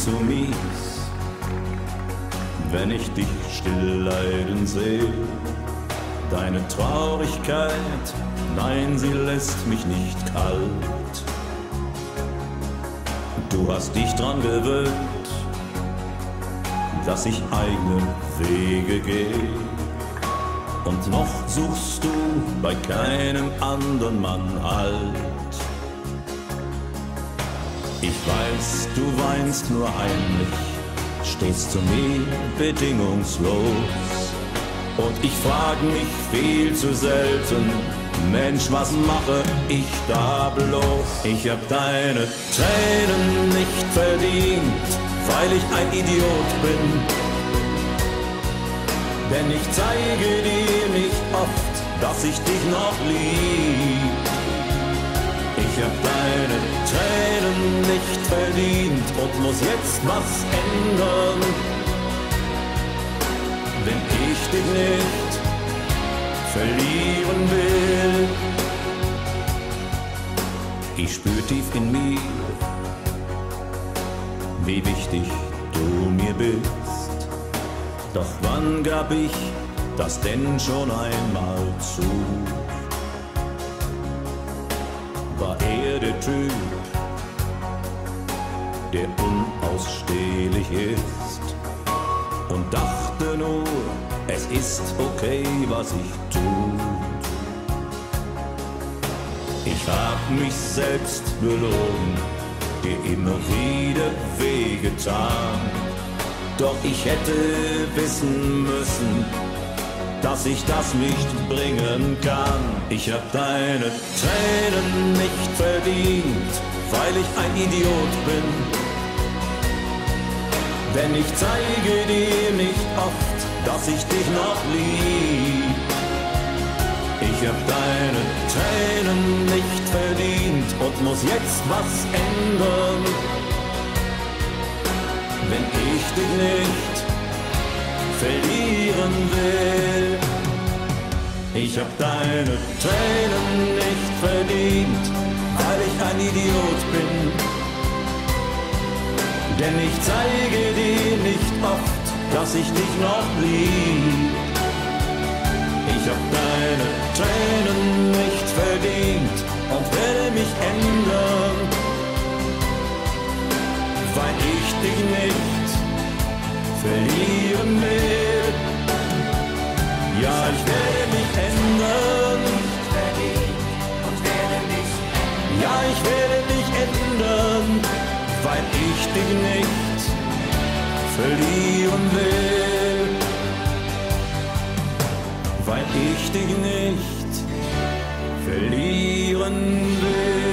zu mies, wenn ich dich still leiden sehe. Deine Traurigkeit, nein, sie lässt mich nicht kalt. Du hast dich dran gewöhnt, dass ich eigene Wege gehe. Und noch suchst du bei keinem anderen Mann Halt. Weiß, du weinst nur heimlich, stehst zu mir bedingungslos. Und ich frag mich viel zu selten, Mensch, was mache ich da bloß? Ich hab deine Tränen nicht verdient, weil ich ein Idiot bin. Denn ich zeige dir nicht oft, dass ich dich noch lieb. Ich hab deine nicht verdient und muss jetzt was ändern wenn ich dich nicht verlieren will. Ich spür tief in mir, wie wichtig du mir bist. Doch wann gab ich das denn schon einmal zu? War er der Typ, der unausstehlich ist und dachte nur, es ist okay, was ich tu. Ich hab mich selbst belogen, dir immer wieder wehgetan. Doch ich hätte wissen müssen, dass ich das nicht bringen kann. Ich hab deine Tränen nicht verdient, weil ich ein Idiot bin denn ich zeige dir nicht oft, dass ich dich noch lieb. Ich hab deine Tränen nicht verdient und muss jetzt was ändern. Wenn ich dich nicht verlieren will. Ich hab deine Tränen nicht verdient, ein Idiot bin denn ich zeige dir nicht oft, dass ich dich noch lieb. Ich hab deine Tränen nicht verdient und werde mich ändern, weil ich dich nicht verlieren ich werde mich ändern weil ich dich nicht verlieren will, weil ich dich nicht verlieren will.